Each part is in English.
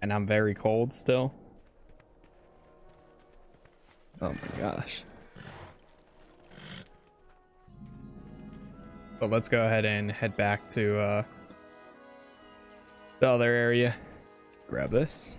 And I'm very cold still. Oh my gosh. But let's go ahead and head back to uh, the other area. Grab this.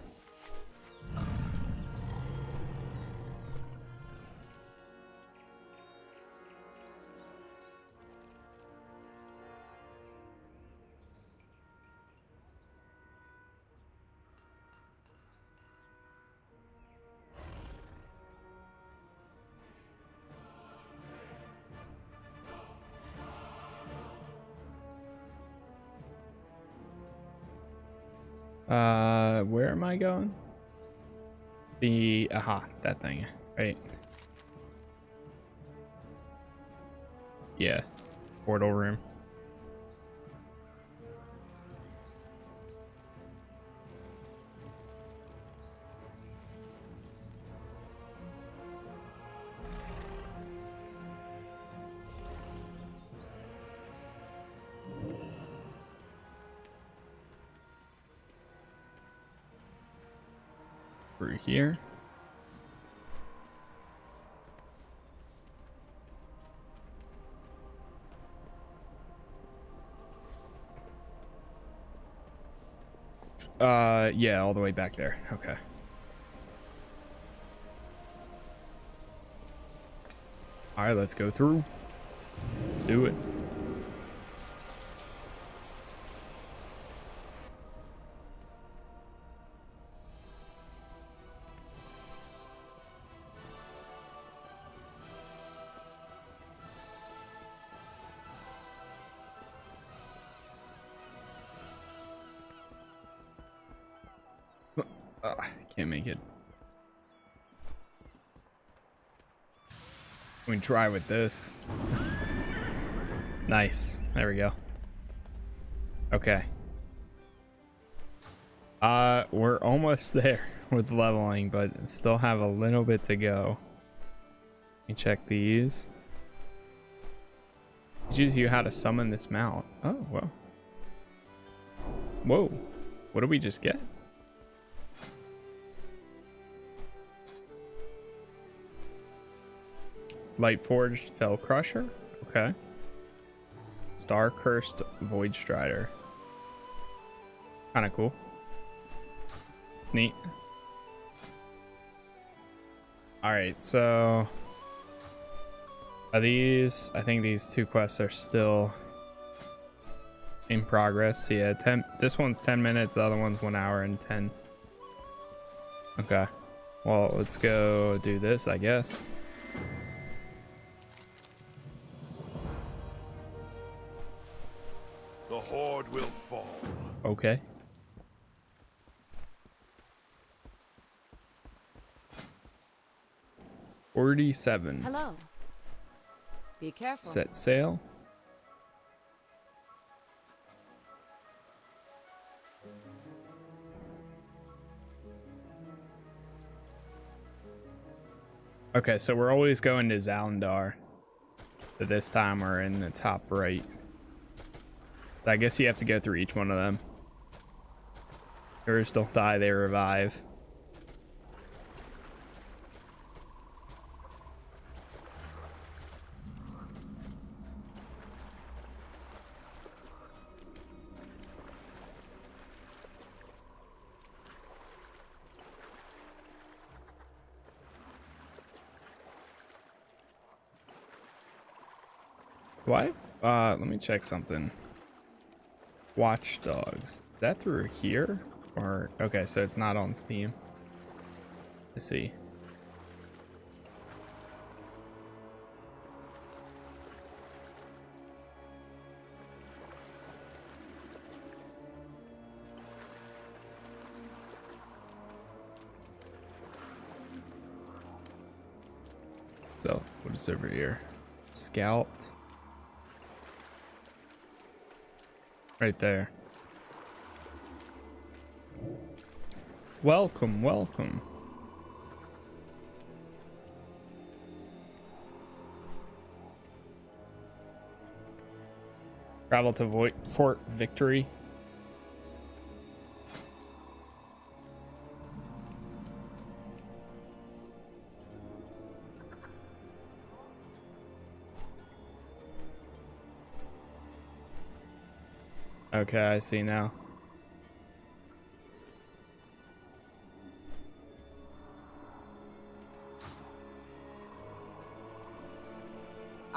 Here. Uh, yeah, all the way back there. Okay. All right, let's go through. Let's do it. Can't make it. We can try with this. Nice. There we go. Okay. Uh, we're almost there with leveling, but still have a little bit to go. Let me check these. Teaches you how to summon this mount. Oh, well. Whoa. What did we just get? Lightforged Felcrusher. Okay. Star Cursed Void Strider. Kind of cool. It's neat. All right, so are these? I think these two quests are still in progress. Yeah, ten. This one's ten minutes. The other one's one hour and ten. Okay. Well, let's go do this, I guess. The horde will fall. Okay. Forty-seven. Hello. Be careful. Set sail. Okay, so we're always going to Zandalar. But this time we're in the top right. I guess you have to go through each one of them. Yours don't die, they revive. Why? Uh, let me check something. Watchdogs. Is that through here? Or, okay, so it's not on Steam. Let's see. So, what is over here? Scout. Right there. Welcome, welcome. Travel to Fort Victory. Okay, I see now.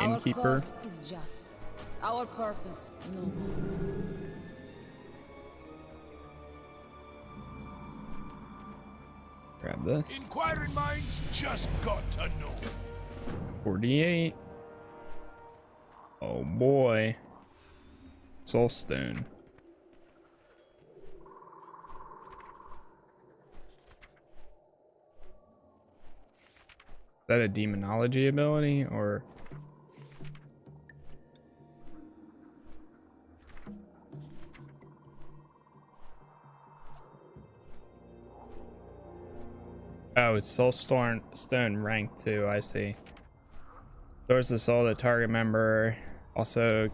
Innkeeper. Our cause is just. Our purpose noble. Grab this. Inquiring minds just got to know. 48. Oh boy. Soulstone. Is that a demonology ability or Oh, it's Soulstone Stone rank 2, I see. Restores the soul of the target member. Also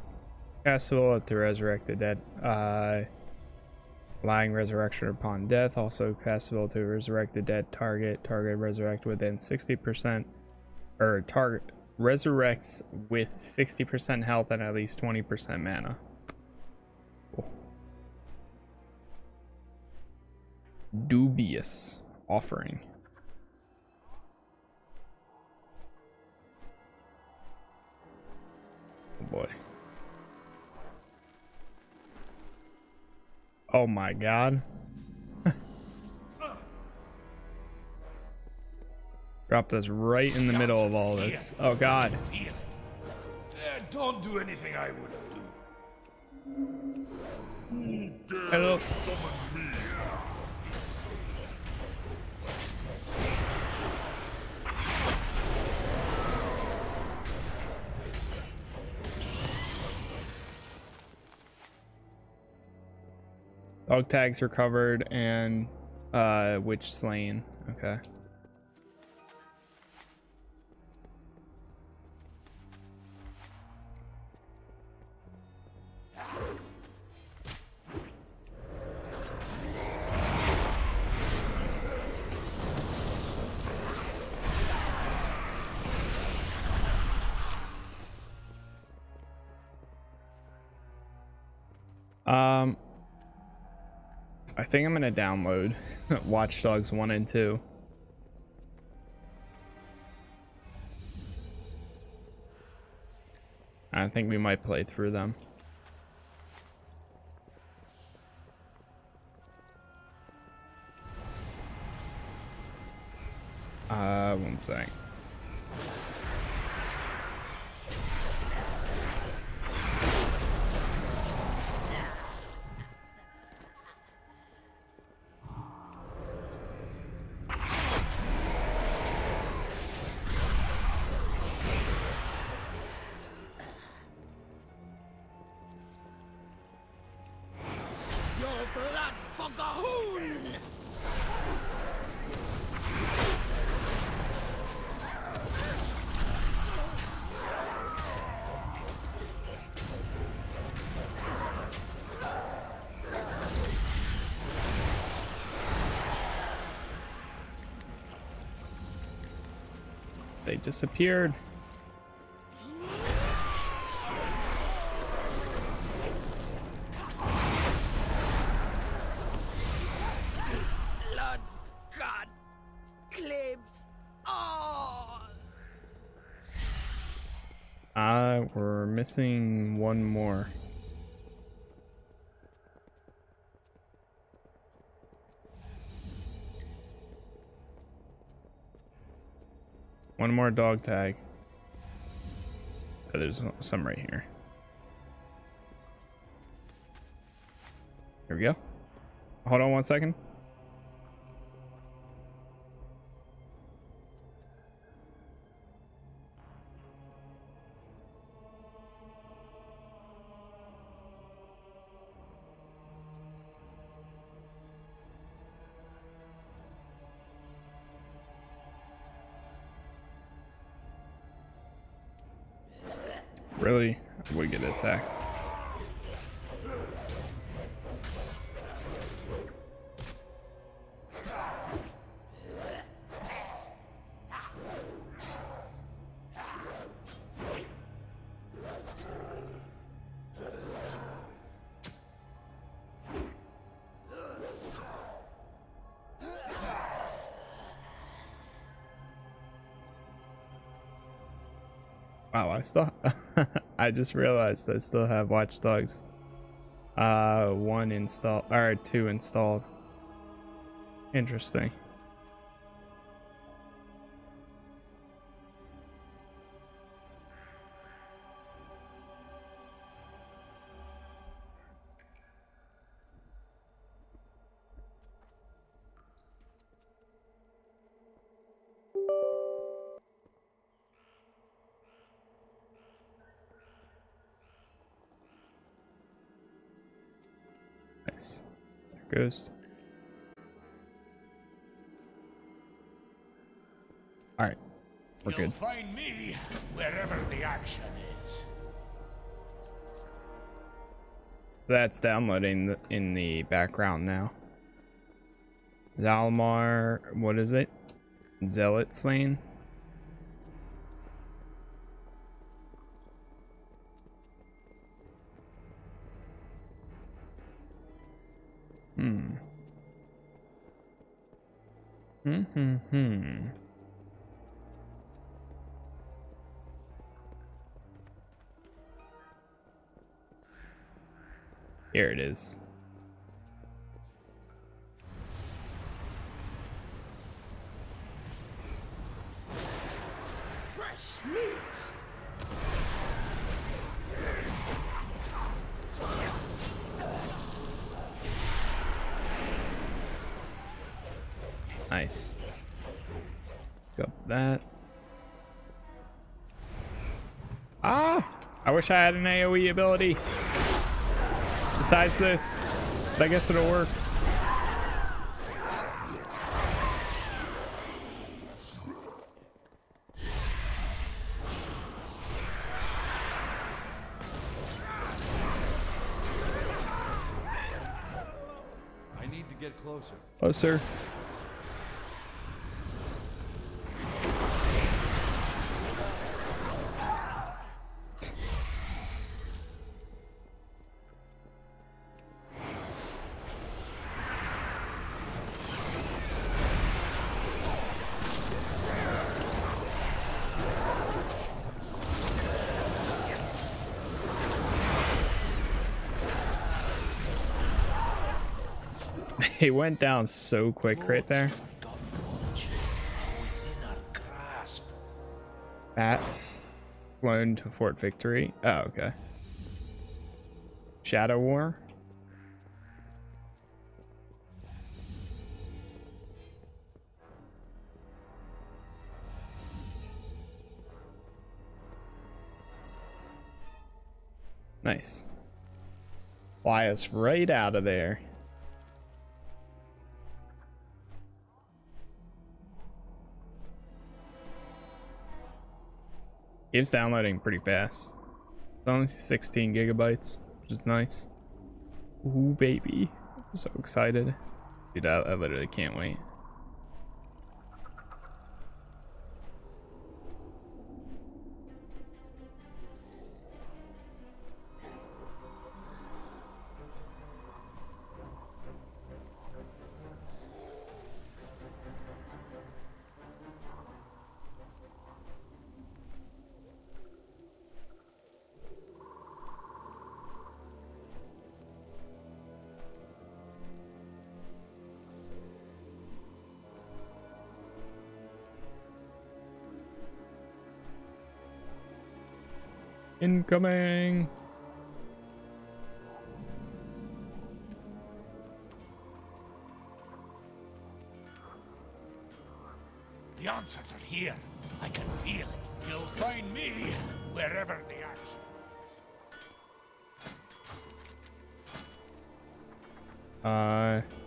castable to resurrect the dead. Uh, allowing resurrection upon death. Also castable to resurrect the dead target. Target resurrect within 60% or target resurrects with 60% health and at least 20% mana. Cool. Dubious offering. Oh boy. Oh my god. Dropped us right in the middle of all this. Oh god. Feel it. Uh, don't do anything I wouldn't do. Hello. Dog tags recovered and uh witch slain. Okay. Um I think I'm gonna download Watch Dogs 1 and 2. I think we might play through them. Uh, one sec. Disappeared. Blood God claims all! Uh, we're missing one more. One more dog tag. Oh, there's some right here. Here we go. Hold on one second. really we get attacked. Wow, I still I just realized I still have Watch Dogs. Uh one installed or two installed. Interesting. Find me wherever the action is. That's downloading in the background now. Zalmar, what is it? Zealot Slain? Hmm. Hmm, hmm, hmm. Here it is. Fresh meats! Nice. Got that. Ah! I wish I had an AoE ability. Besides this, I guess it'll work. I need to get closer. Oh, He went down so quick right there. Bats flown to Fort Victory. Oh, okay. Shadow War. Nice. Fly us right out of there. It's downloading pretty fast. It's only 16 gigabytes, which is nice. Ooh, baby. I'm so excited. Dude, I, I literally can't wait. Incoming! The answers are here. I can feel it. You'll find me wherever the action is. Uh.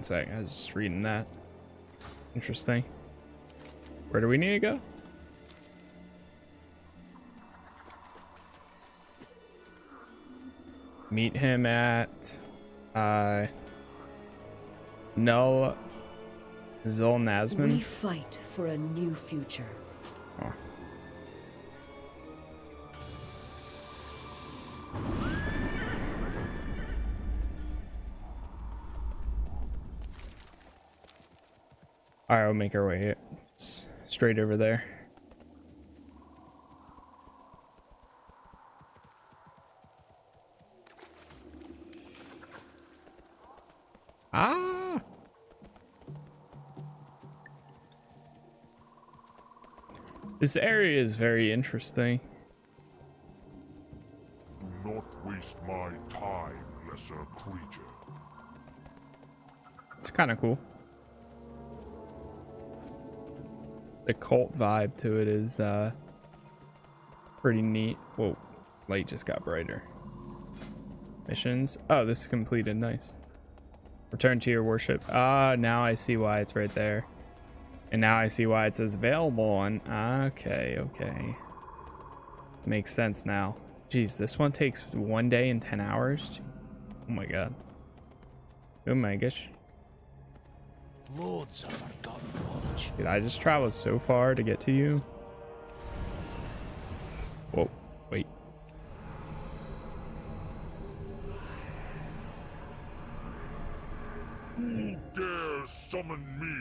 One sec, I was just reading that. Interesting. Where do we need to go? meet him at uh Null Zul We fight for a new future. Alright, we'll make our way straight over there. Ah! This area is very interesting. Do not waste my time, lesser creature. It's kind of cool. The cult vibe to it is uh pretty neat. Whoa, light just got brighter. Missions. Oh, this is completed. Nice. Return to your worship. Ah, now I see why it's right there. And now I see why it says available on. Okay, okay. Makes sense now. Jeez, this one takes one day and 10 hours. Oh my god. Oh my gosh. Loads of forgotten knowledge. Did I just travel so far to get to you? Whoa, wait. Who dares summon me?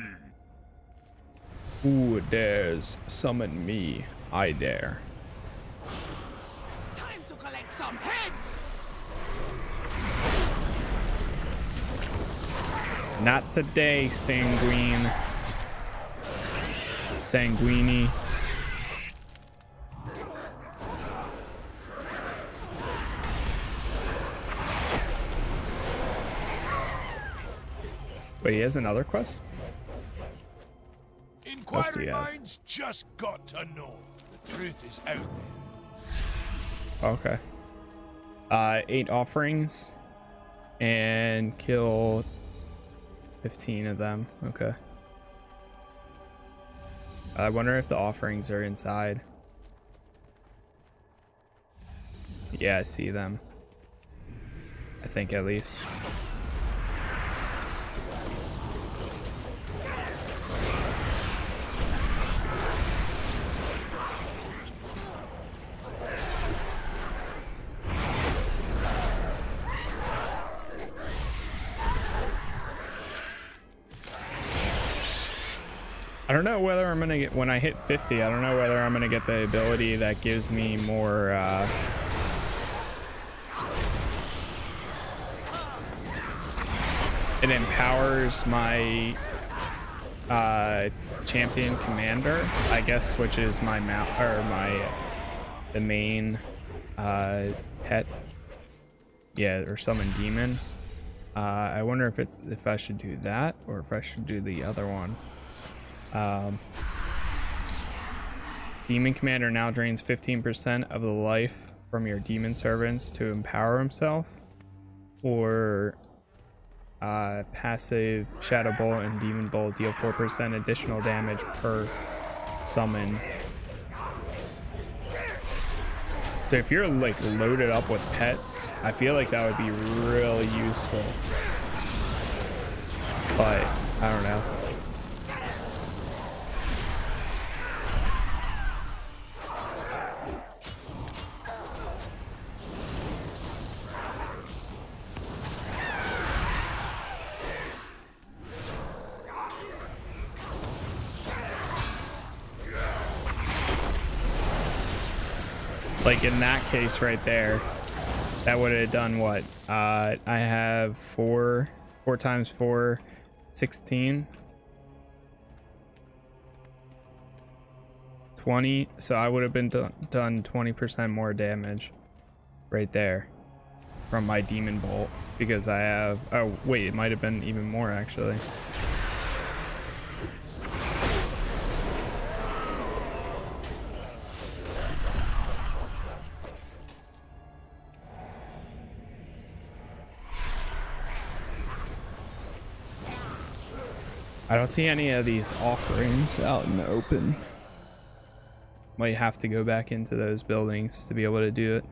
Who dares summon me? I dare. Not today, Sanguine. Sanguini. Wait, he has another quest? else do we Inquiring minds just got to know. The truth is out there. Okay. Uh, eight offerings and kill 15 of them. Okay. I wonder if the offerings are inside. Yeah, I see them. I think at least. Don't know whether I'm gonna get when I hit 50. I don't know whether I'm gonna get the ability that gives me more. Uh, it empowers my uh, champion commander, I guess, which is my mount or my the main uh, pet. Yeah, or summon demon. Uh, I wonder if it's if I should do that or if I should do the other one. Um, demon commander now drains 15% of the life from your demon servants to empower himself. Or uh, passive shadow bolt and demon bolt deal 4% additional damage per summon. So if you're like loaded up with pets, I feel like that would be really useful. But I don't know. Like in that case right there that would have done what? Uh i have four four times four 16 20 so i would have been done, done 20 percent more damage right there from my demon bolt because i have oh wait it might have been even more actually I don't see any of these offerings out in the open. Might have to go back into those buildings to be able to do it.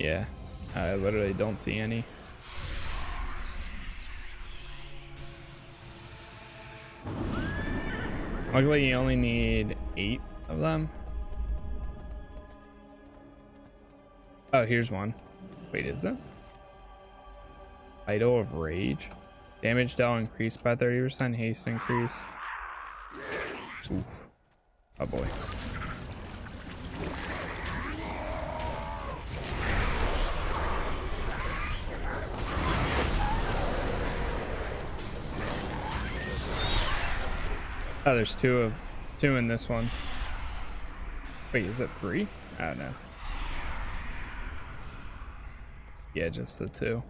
Yeah, I literally don't see any. Luckily, you only need eight of them. Oh, here's one. Wait, is it? Idol of Rage. Damage dealt increased by 30%, haste increase. Oof. Oh boy. Oh, there's two of two in this one. Wait, is it three? I don't know. Yeah, just the two.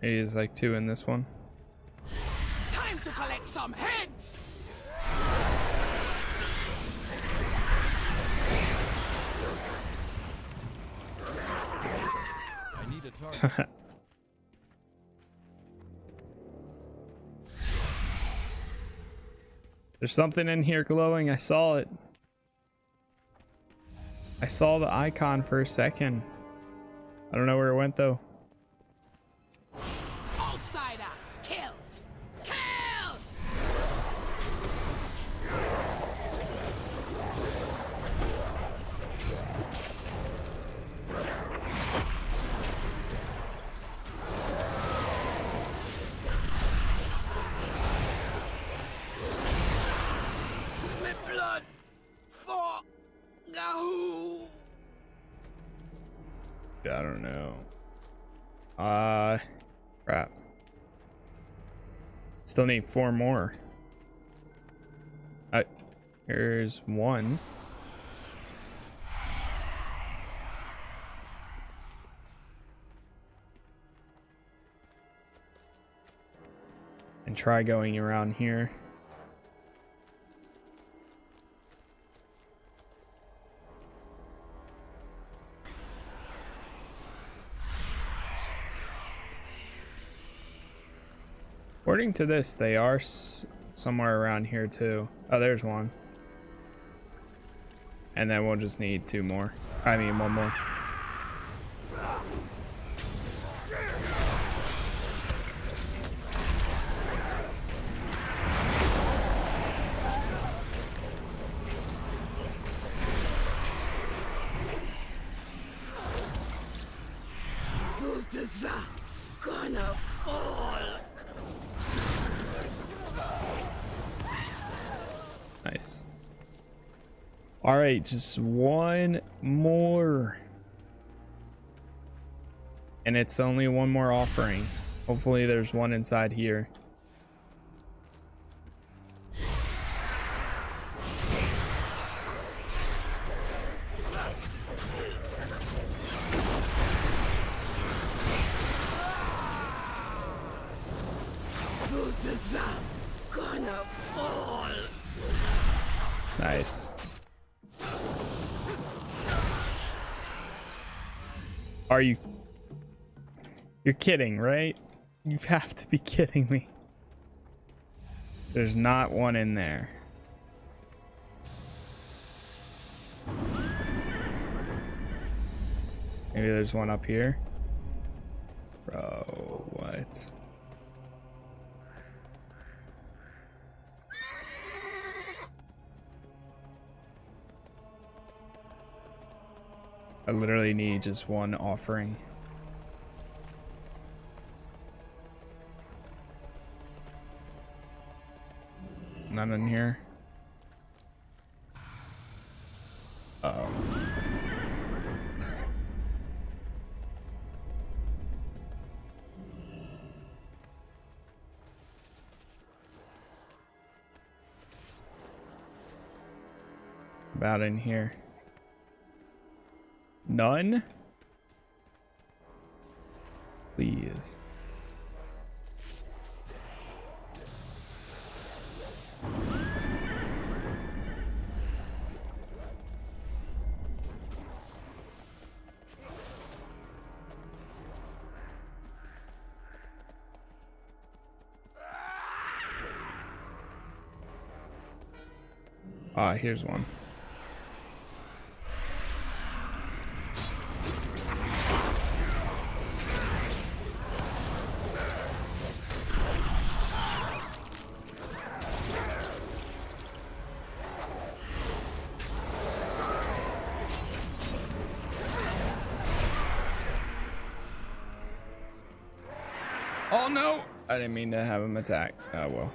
Maybe there's like two in this one. Time to collect some heads! There's something in here glowing. I saw it. I saw the icon for a second. I don't know where it went though. Uh, crap. Still need four more. Uh, here's one. And try going around here. According to this, they are somewhere around here too. Oh, there's one. And then we'll just need two more. I mean, one more. Right, just one more. And it's only one more offering. Hopefully there's one inside here. Kidding, right? You have to be kidding me. There's not one in there. Maybe there's one up here. Bro, what? I literally need just one offering. out in here? None? Please. Ah, uh, here's one. Oh no! I didn't mean to have him attack. Oh well.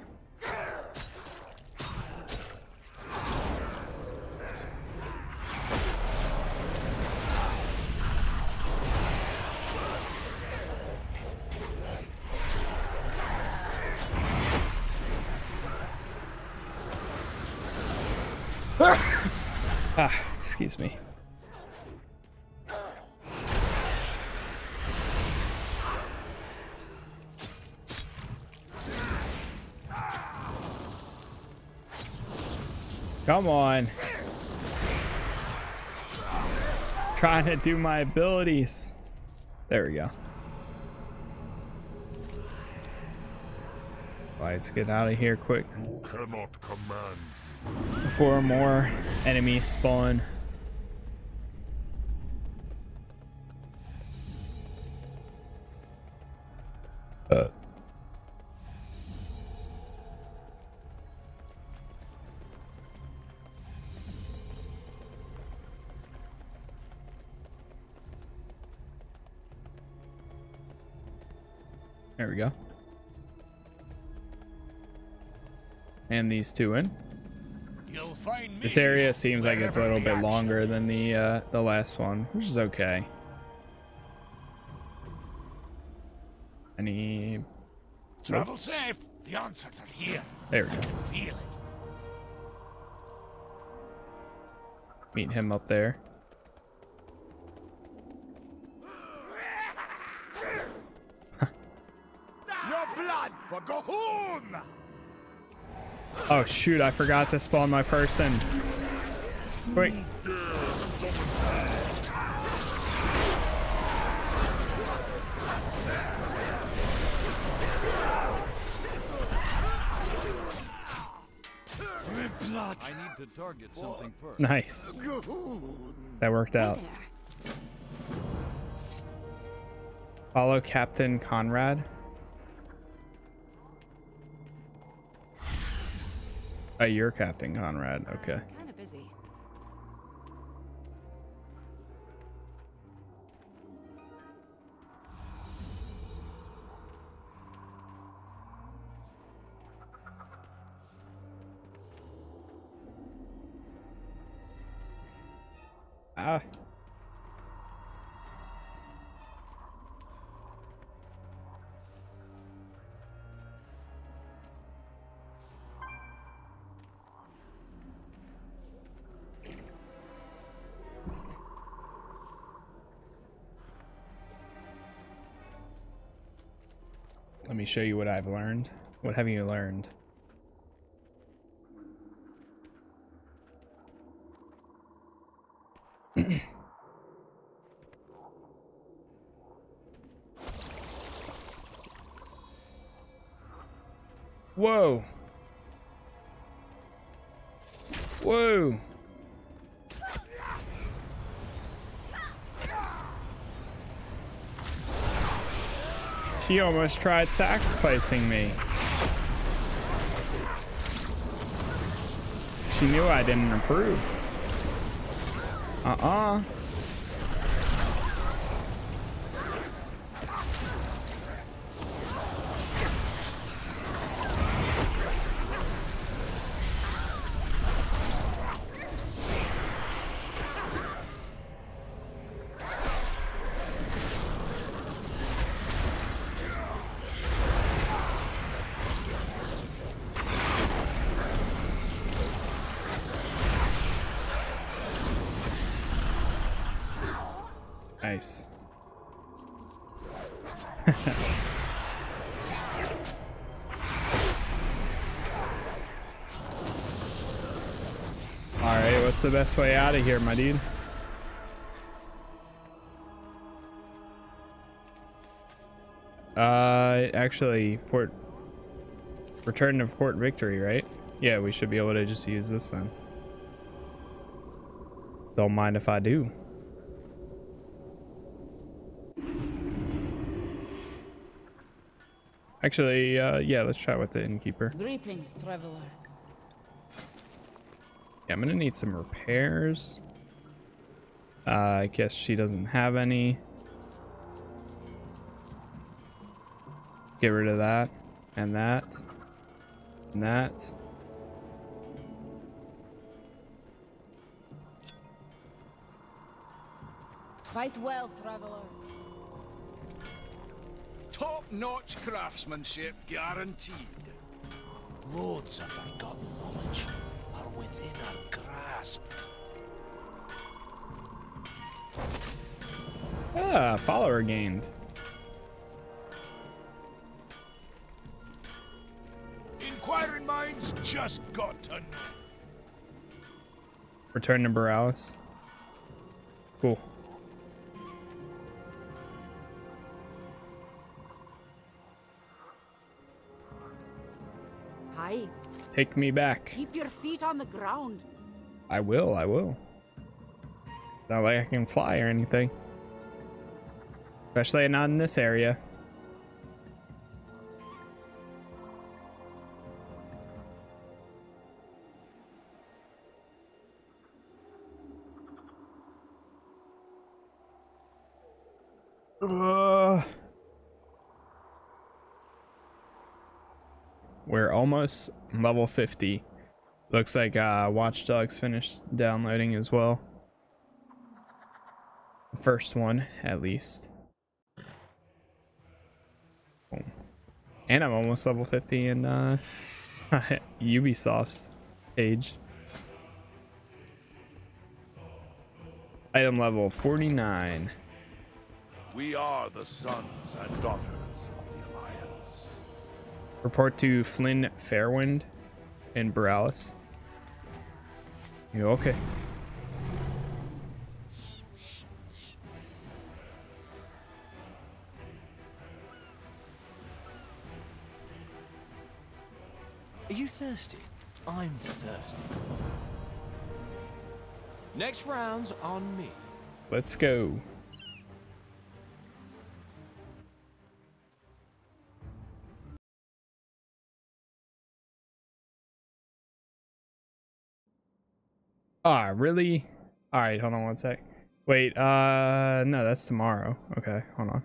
On. Trying to do my abilities. There we go. Let's get out of here quick You cannot command. before more enemies spawn. And these two in. You'll find me This area seems like it's a little bit longer than the uh, the last one, which is okay. Any? Travel safe. The answers are here. There we go. feel it. Meet him up there. Your blood for G'huun! Oh shoot! I forgot to spawn my person. Wait. I need to target something first. Nice. That worked out. Follow Captain Conrad. Oh, you're Captain Conrad. Okay. Show you what I've learned. What have you learned? Whoa. Whoa. She almost tried sacrificing me. She knew I didn't approve. Uh-uh. What's the best way out of here, my dude? Uh, actually, Fort... Return to Fort Victory, right? Yeah, we should be able to just use this then. Don't mind if I do. Actually, uh, yeah, let's try with the innkeeper. Greetings, traveler. Yeah, I'm gonna need some repairs. Uh, I guess she doesn't have any. Get rid of that, and that, and that. Fight well, traveler. Top-notch craftsmanship guaranteed. Loads of forgotten knowledge are within our grasp. Ah, follower gained. Inquiring minds just got to know. Return to Boralus. Cool. Take me back. Keep your feet on the ground. I will, I will. Not like I can fly or anything. Especially not in this area. Almost level 50. Looks like uh, Watch Dogs finished downloading as well. First one, at least. And I'm almost level 50 in uh, Ubisoft's page. Item level 49. We are the sons and daughters. Report to Flynn Fairwind in Boralus. You okay? Are you thirsty? I'm thirsty. Next round's on me. Let's go. Ah, really? All right, hold on one sec. Wait, uh, no, that's tomorrow. Okay, hold on.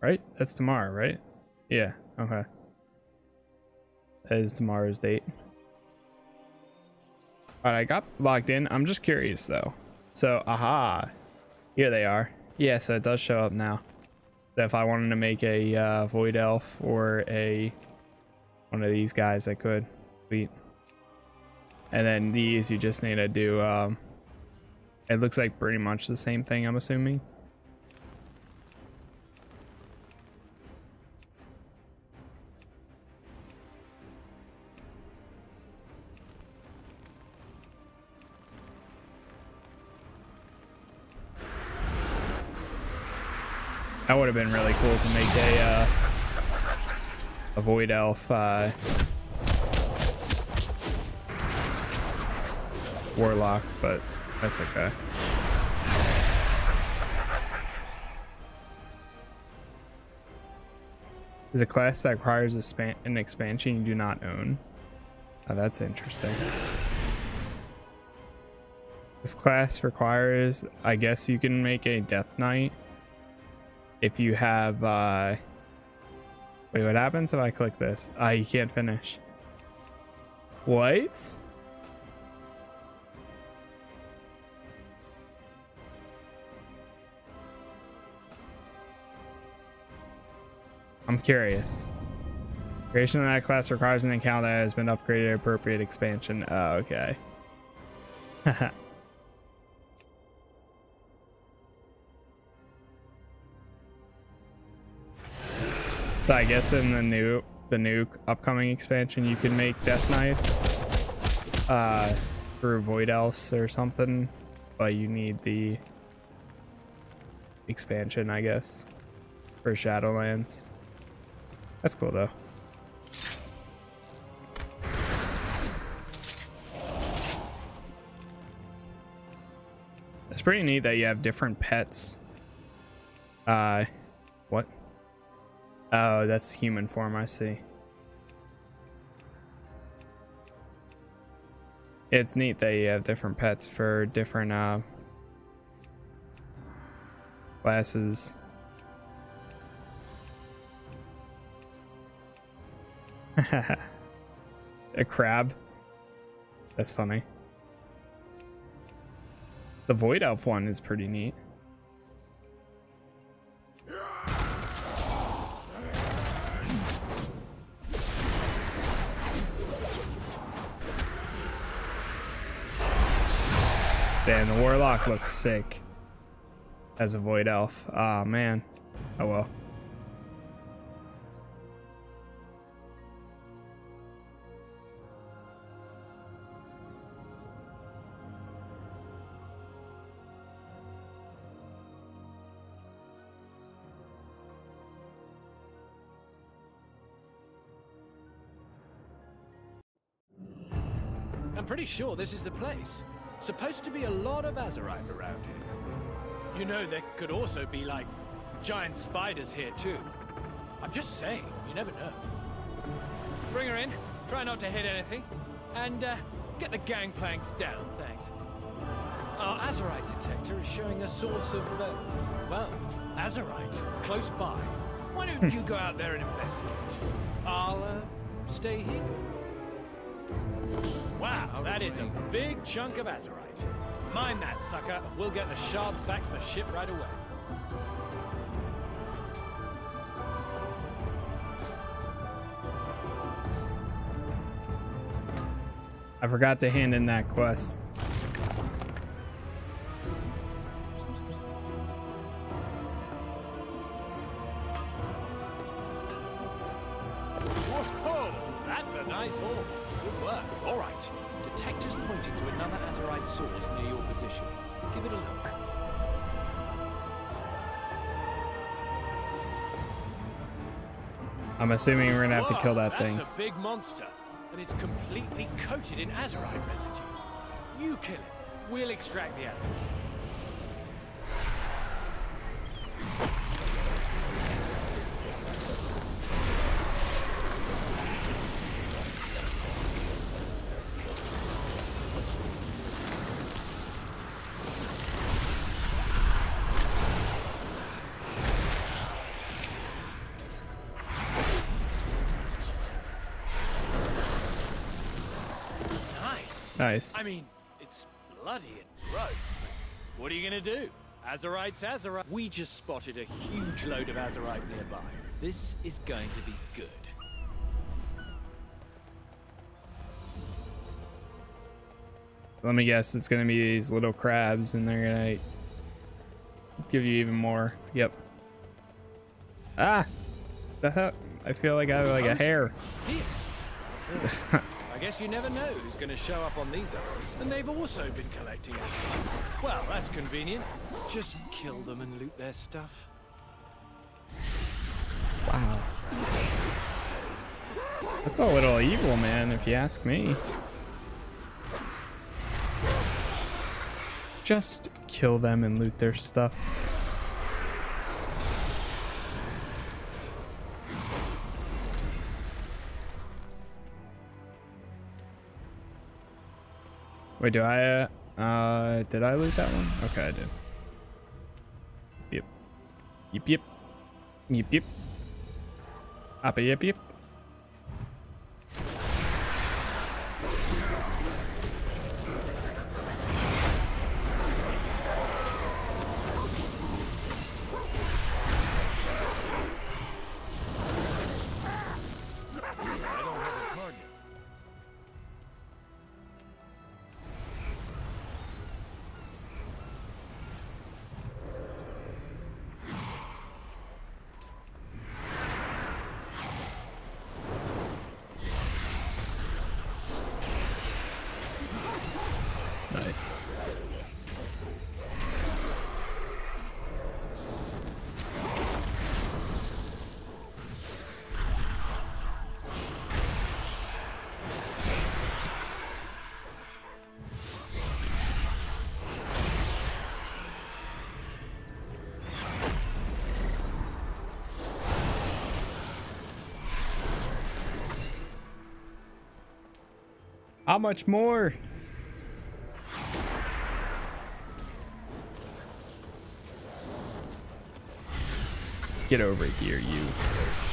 Right? That's tomorrow, right? Yeah, okay. That is tomorrow's date. Alright, I got logged in. I'm just curious though. So, aha. Here they are. Yeah, so it does show up now. If I wanted to make a uh, Void Elf or a one of these guys, I could. Sweet. And then these, you just need to do, um, it looks like pretty much the same thing, I'm assuming. That would have been really cool to make a uh, a void elf uh, warlock, but that's okay. Is a class that requires span an expansion you do not own. Oh, that's interesting. This class requires, I guess you can make a Death Knight if you have uh wait what happens if i click this? Ah you can't finish. What? I'm curious. Creation of that class requires an account that has been upgraded appropriate expansion. Oh okay So I guess in the new the new upcoming expansion, you can make Death Knights uh, through Void Elves or something, but you need the expansion, I guess, for Shadowlands. That's cool though. It's pretty neat that you have different pets. Uh, what? Oh, that's human form. I see. It's neat that you have different pets for different uh, classes. A crab. That's funny. The Void Elf one is pretty neat. Looks sick as a Void Elf. Oh, man. Oh, well. I'm pretty sure this is the place. Supposed to be a lot of Azerite around here. You know, there could also be, like, giant spiders here, too. I'm just saying, you never know. Bring her in, try not to hit anything, and, uh, get the gangplanks down, thanks. Our Azerite detector is showing a source of, uh, well, Azerite, close by. Why don't you go out there and investigate? I'll, uh, stay here. Wow, that is a big chunk of Azerite. Mine that sucker, we'll get the shards back to the ship right away. I forgot to hand in that quest. Assuming we're gonna have to kill that that's thing. a big monster, and it's completely coated in Azerite residue. You kill it. We'll extract the. Nice. I mean, it's bloody and gross, but what are you gonna do? Azerite's Azerite. We just spotted a huge load of Azerite nearby. This is going to be good. Let me guess, it's gonna be these little crabs, and they're gonna give you even more. Yep. Ah, the heck? I feel like I have like a hair. Guess you never know who's going to show up on these arrows. And they've also been collecting. Well, that's convenient. Just kill them and loot their stuff. Wow. That's a little evil, man, if you ask me. Just kill them and loot their stuff. Wait, do I, uh, uh, did I lose that one? Okay, I did. Yep. Yep, yep. Yep, yep. Up, yep, yep. How much more? Get over here, you.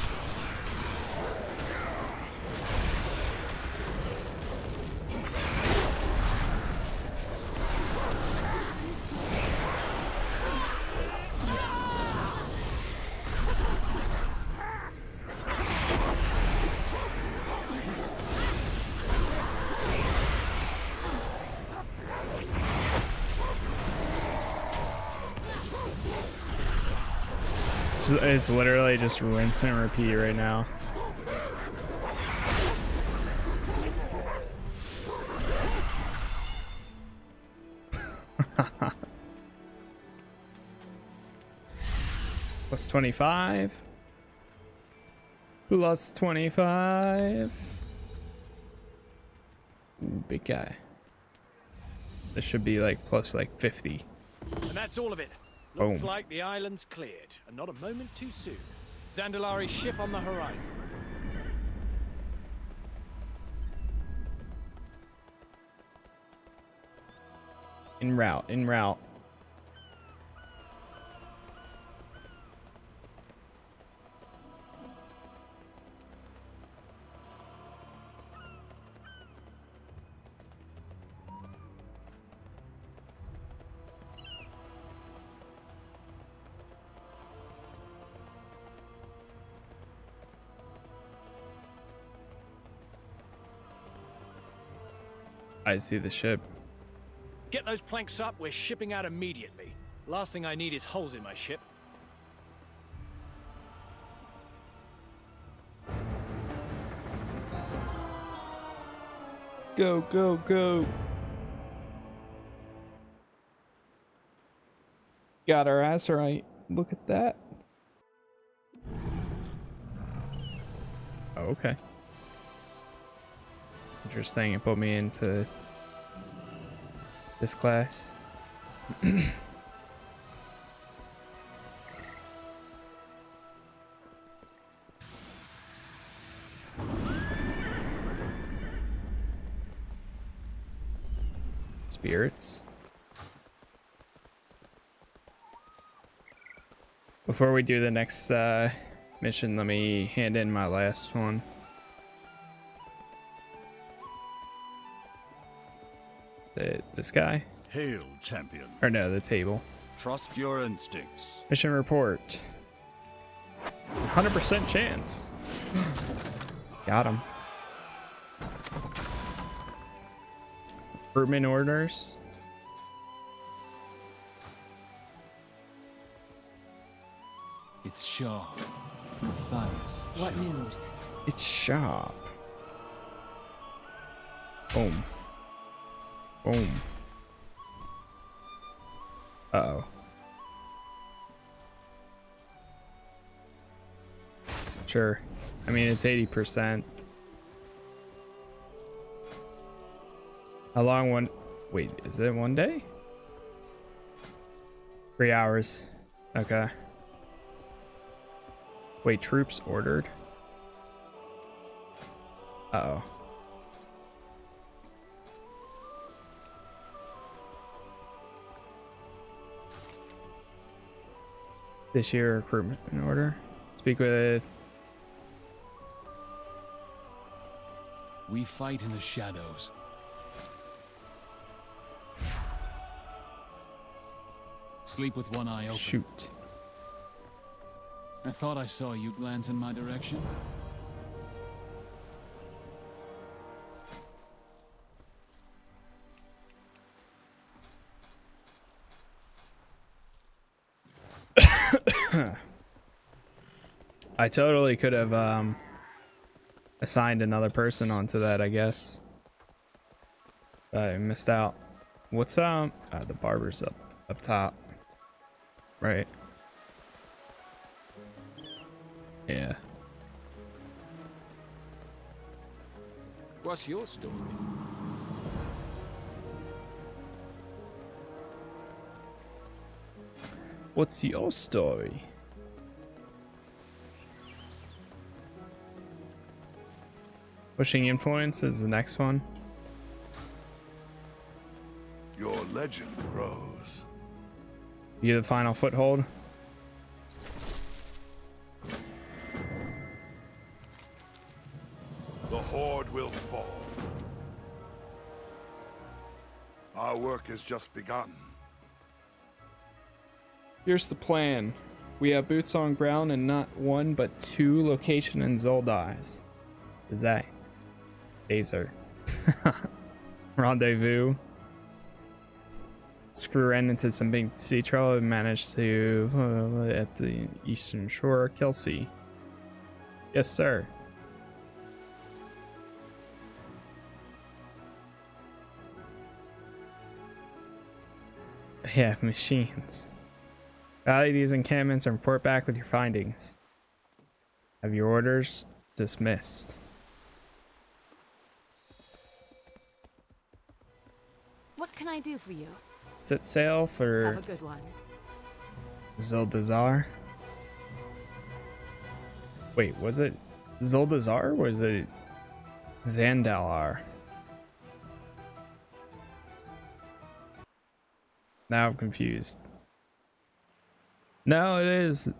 It's- literally just rinse and repeat right now. Plus 25. Plus 25. Ooh, big guy. This should be like plus like 50. And that's all of it. Looks like the island's cleared, and not a moment too soon. Zandalari's ship on the horizon. In route, in route. I see the ship. Get those planks up, we're shipping out immediately. Last thing I need is holes in my ship. Go, go, go. Got our ass right. Look at that. Oh, okay. Interesting. It put me into this class. Spirits. Before we do the next uh, mission, let me hand in my last one. The, this guy? Hail, champion. Or no, the table. Trust your instincts. Mission report. 100% chance. Got him. Recruitment orders. It's Shaw. Mathias. What news? It's sharp. Boom. Boom. Uh oh. Sure. I mean, it's 80%. How long one? Wait, is it one day? Three hours. Okay. Wait, troops ordered? Uh This year recruitment in order. Speak with We fight in the shadows. Sleep with one eye open. shoot. I thought I saw you glance in my direction. I totally could have um assigned another person onto that, I guess. I missed out. What's um uh, the barber's up up top. Right. Yeah. What's your story? What's your story? Pushing influence is the next one. Your legend grows. You the final foothold? The Horde will fall. Our work has just begun. Here's the plan. We have boots on ground in not one but two location in Zoldais. Zay. Dazer. Rendezvous. Screw ran into some big sea trouble and managed to uh, at the eastern shore Kelsey. Yes, sir. They have machines. Rally these encampments and report back with your findings. Have your orders dismissed. What can I do for you? Set sail Have for a good one. Zuldazar. Wait, was it Zuldazar or was it Zandalar? Now I'm confused. No, it is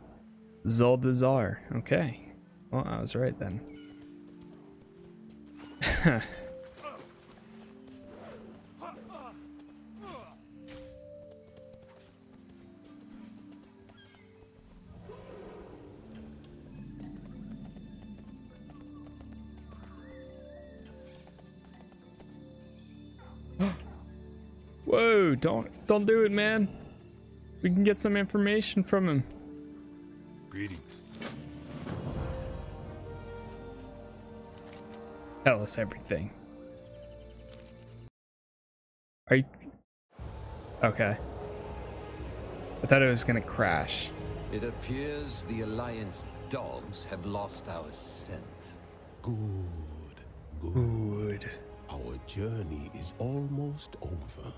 Zuldazar. Okay. Well, I was right then. Whoa, don't don't do it, man. We can get some information from him. Greetings. Tell us everything. Are you Okay. I thought it was gonna crash. It appears the Alliance dogs have lost our scent. Good, good. Good. Our journey is almost over.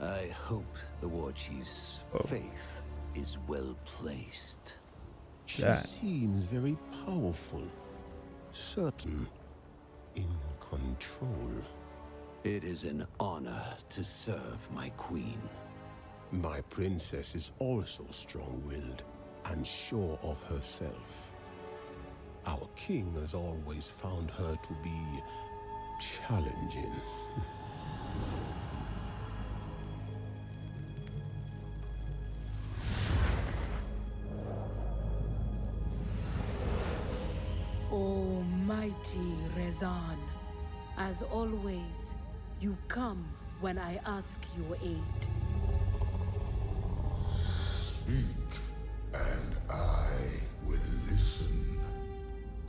I hope the war chief's Oh. faith is well placed. She That- seems very powerful, certain, in control. It is an honor to serve my queen. My princess is also strong-willed and sure of herself. Our king has always found her to be challenging. Rezan, as always, you come when I ask your aid. Speak, and I will listen.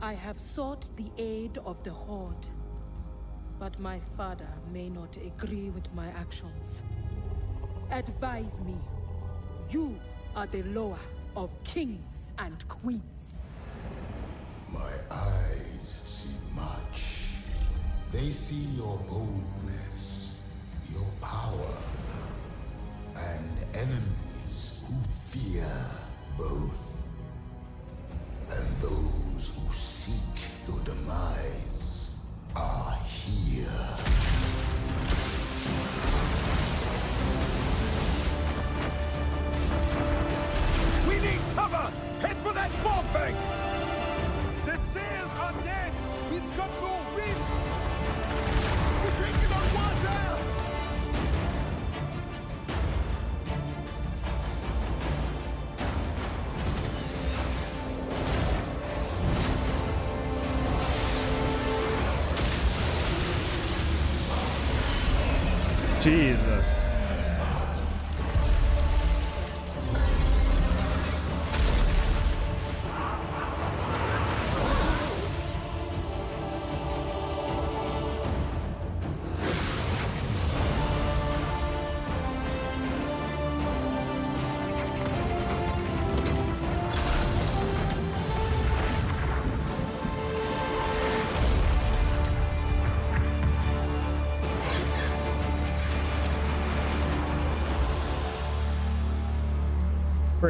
I have sought the aid of the Horde, but my father may not agree with my actions. Advise me. You are the loa of kings and queens. My eyes see much. They see your boldness, your power, and enemies who fear both.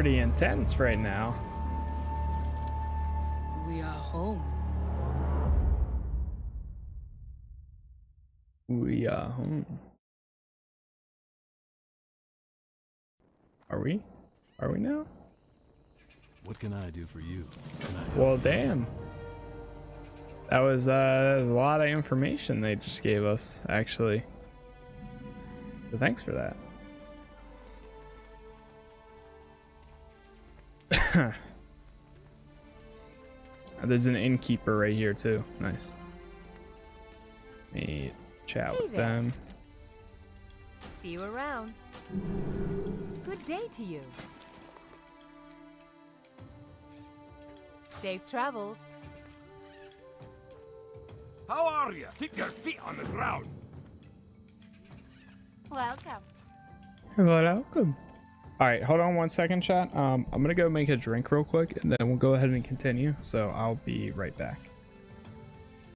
Pretty intense right now. We are home. We are home. Are we? Are we now? What can I do for you? Well, damn. That was uh, that was a lot of information they just gave us, actually. So thanks for that. There's an innkeeper right here too. Nice. Let me chat Hey with there. them. See you around. Good day to you. Safe travels. How are you? Keep your feet on the ground. Welcome. Welcome. All right, hold on one second, chat. Um, I'm gonna go make a drink real quick, and then we'll go ahead and continue. So I'll be right back.